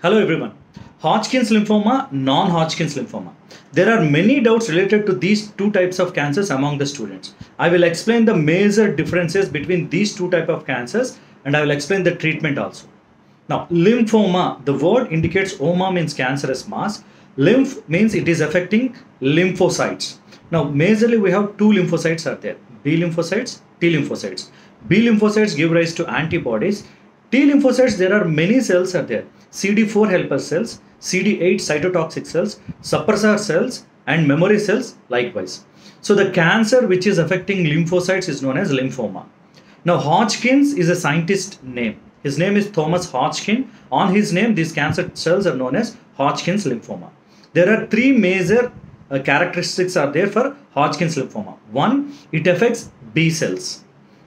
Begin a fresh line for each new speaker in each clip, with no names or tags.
Hello everyone. Hodgkin's lymphoma, non-Hodgkin's lymphoma. There are many doubts related to these two types of cancers among the students. I will explain the major differences between these two type of cancers and I will explain the treatment also. Now, lymphoma, the word indicates oma means cancerous mass. Lymph means it is affecting lymphocytes. Now, majorly we have two lymphocytes are there, B lymphocytes, T lymphocytes. B lymphocytes give rise to antibodies. T lymphocytes, there are many cells are there. CD4 helper cells, CD8 cytotoxic cells, suppressor cells, and memory cells likewise. So the cancer which is affecting lymphocytes is known as lymphoma. Now Hodgkin's is a scientist name. His name is Thomas Hodgkin. On his name, these cancer cells are known as Hodgkin's lymphoma. There are three major uh, characteristics are there for Hodgkin's lymphoma. One, it affects B cells.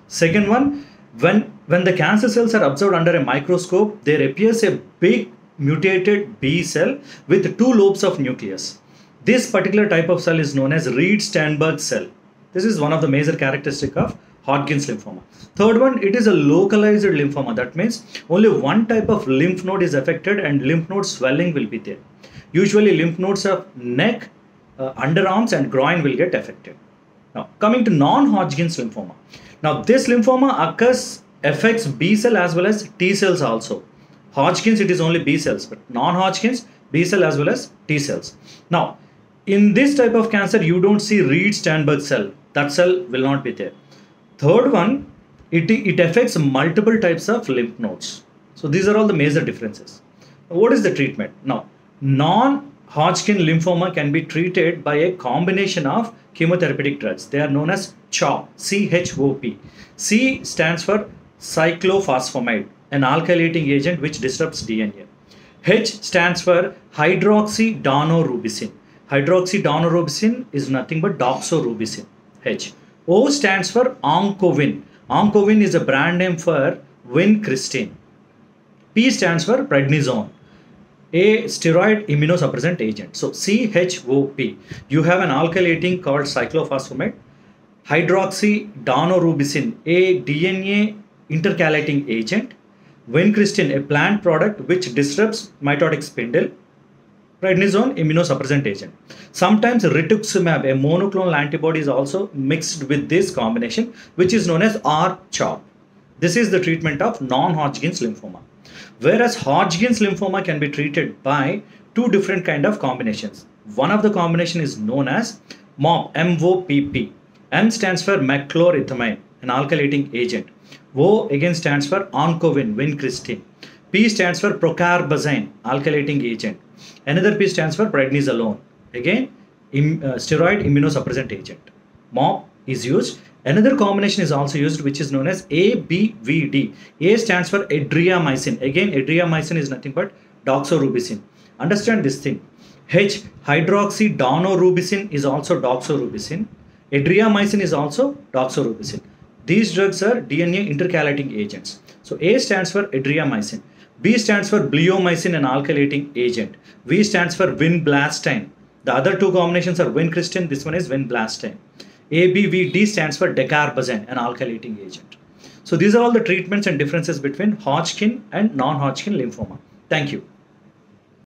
Second one, when when the cancer cells are observed under a microscope, there appears a big mutated B cell with two lobes of nucleus. This particular type of cell is known as Reed-Sternberg cell. This is one of the major characteristic of Hodgkin's lymphoma. Third one, it is a localized lymphoma. That means only one type of lymph node is affected and lymph node swelling will be there. Usually lymph nodes of neck, uh, underarms and groin will get affected. Now coming to non-Hodgkin's lymphoma. Now this lymphoma occurs affects B cell as well as T cells also. Hodgkin's it is only B cells, but non-Hodgkin's B cell as well as T cells. Now in this type of cancer you don't see Reed-Sternberg cell. That cell will not be there. Third one, it, it affects multiple types of lymph nodes. So these are all the major differences. What is the treatment? Now, non-Hodgkin lymphoma can be treated by a combination of chemotherapeutic drugs. They are known as CHOP, C-H-O-P. C stands for cyclophosphamide, an alkylating agent which disrupts DNA. H stands for hydroxydaunorubicin. Hydroxydaunorubicin is nothing but doxorubicin. H. O stands for Oncovin. Oncovin is a brand name for vincristine. P stands for prednisone, a steroid immunosuppressant agent. So CHOP. You have an alkylating called cyclophosphamide, hydroxydaunorubicin, a DNA intercalating agent, vincristine, a plant product which disrupts mitotic spindle, prednisone immunosuppressant agent. Sometimes rituximab, a monoclonal antibody, is also mixed with this combination, which is known as R-CHOP. This is the treatment of non-Hodgkin's lymphoma. Whereas Hodgkin's lymphoma can be treated by two different kind of combinations. One of the combination is known as MOP, M-O-P-P. M stands for mechlorethamine, an alkylating agent. O again stands for oncovin, vincristine. P stands for procarbazine, alkylating agent. Another P stands for prednisolone. Again, Im, uh, steroid immunosuppressant agent. MOP is used. Another combination is also used which is known as ABVD. A stands for adriamycin. Again, adriamycin is nothing but doxorubicin. Understand this thing. H, hydroxydaunorubicin is also doxorubicin. Adriamycin is also doxorubicin. These drugs are DNA intercalating agents. So A stands for adriamycin. B stands for bleomycin, an alkylating agent. V stands for vinblastine. The other two combinations are vincristine. This one is vinblastine. ABVD stands for dacarbazine, an alkylating agent. So these are all the treatments and differences between Hodgkin and non-Hodgkin lymphoma. Thank you.